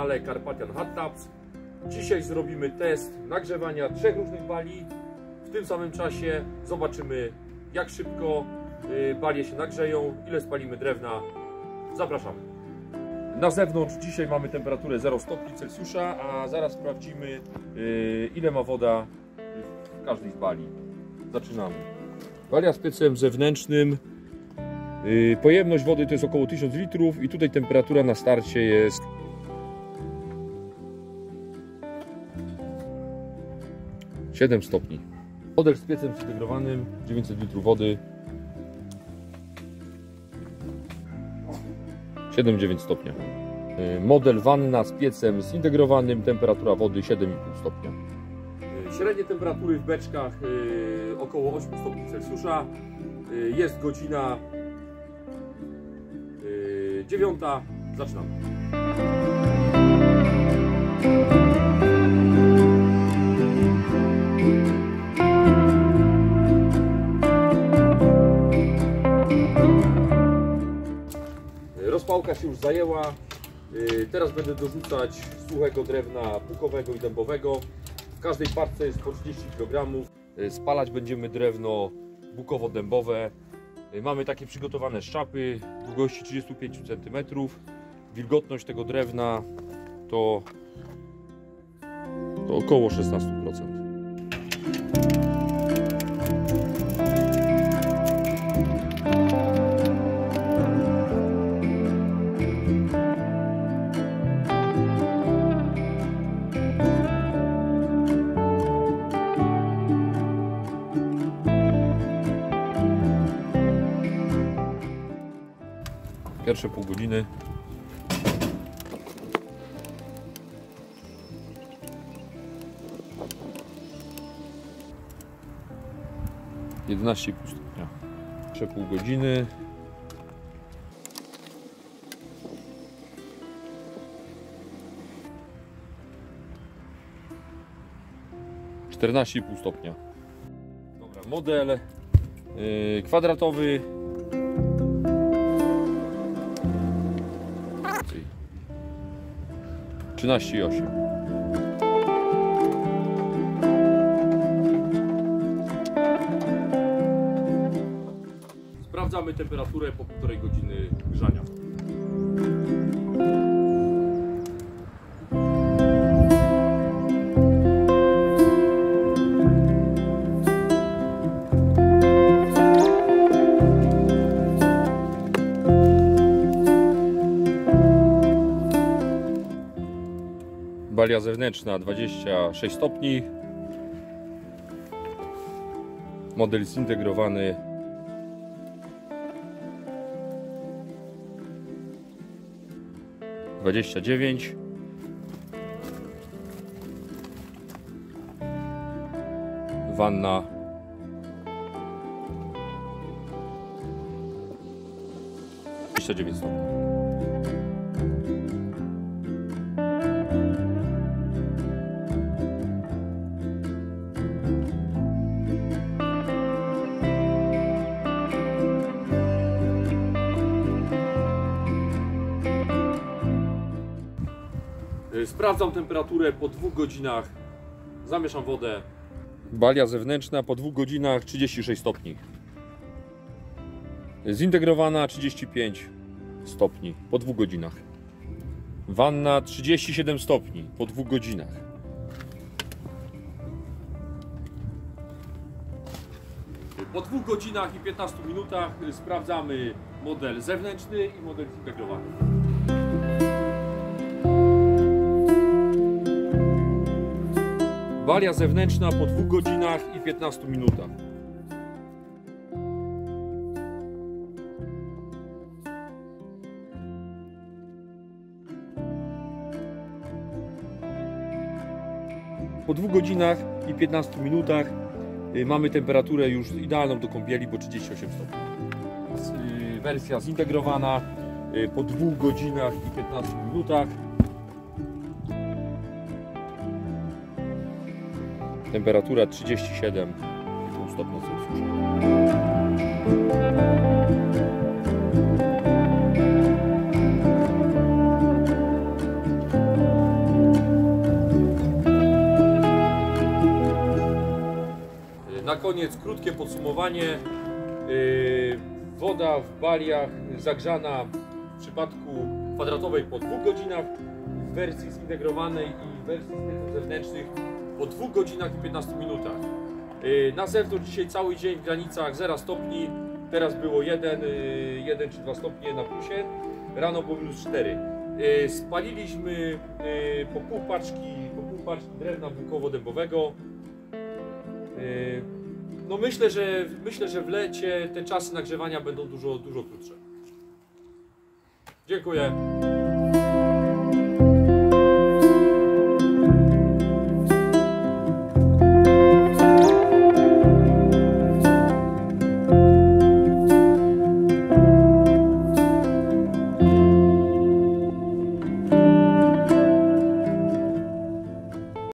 kanale Carpathian Hot Tubs. Dzisiaj zrobimy test nagrzewania trzech różnych bali. W tym samym czasie zobaczymy jak szybko y, balie się nagrzeją, ile spalimy drewna. Zapraszamy. Na zewnątrz dzisiaj mamy temperaturę 0 stopni Celsjusza, a zaraz sprawdzimy y, ile ma woda w każdej z bali. Zaczynamy. Balia z piecem zewnętrznym. Y, Pojemność wody to jest około 1000 litrów i tutaj temperatura na starcie jest 7 stopni. Model z piecem zintegrowanym, 900 litrów wody. 7,9 stopnia. Y, Model wanna z piecem zintegrowanym, temperatura wody 7,5 stopnia. Y, Średnie temperatury w beczkach y, około 8 stopni Celsjusza. Jest godzina y, 9. Zaczynamy. Rozpałka się już zajęła. Yy, Teraz będę dorzucać suchego drewna pukowego i dębowego. W każdej parce jest po 30 kg. Yy, Spalać będziemy drewno bukowo-dębowe. Yy, Mamy takie przygotowane szczapy długości 35 cm. Wilgotność tego drewna to, to około 16%. Pierwsze pół godziny. Jedenaście stopnia. Pierwsze pół godziny. Czternaście pół stopnia. Dobra, model yy, kwadratowy 13,8 Sprawdzamy temperaturę po półtorej godziny grzania. Balia zewnętrzna 26 stopni. Model zintegrowany. Dwadzieścia dziewięć. Wanna. Dwadzieścia dziewięć stopni. Sprawdzam temperaturę po dwóch godzinach. Zamieszam wodę. Balia zewnętrzna po dwóch godzinach 36 stopni. Zintegrowana 35 stopni po dwóch godzinach. Wanna 37 stopni po dwóch godzinach. Po dwóch godzinach i 15 minutach y, sprawdzamy model zewnętrzny i model zintegrowany. Balia zewnętrzna po 2 godzinach i 15 minutach. Po 2 godzinach i 15 minutach y, mamy temperaturę już idealną do kąpieli, bo 38 stopni. Y, Wersja zintegrowana y, po 2 godzinach i 15 minutach. temperatura 37,5 stopni Celsjusza. Y, na koniec krótkie podsumowanie. Y, woda w baliach zagrzana w przypadku kwadratowej po dwóch godzinach, w wersji zintegrowanej i w wersji z zewnętrznych po dwóch godzinach i 15 minutach. Yy, Na zewnątrz dzisiaj cały dzień w granicach 0 stopni, teraz było 1, 1 czy 2 stopnie na plusie, rano było minus 4. Yy, Spaliliśmy po pół paczki, po pół paczki drewna bukowo-dębowego. No myślę, że myślę, że w lecie te czasy nagrzewania będą dużo, dużo krótsze. Dziękuję.